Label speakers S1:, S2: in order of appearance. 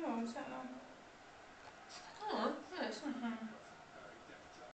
S1: 冇想咯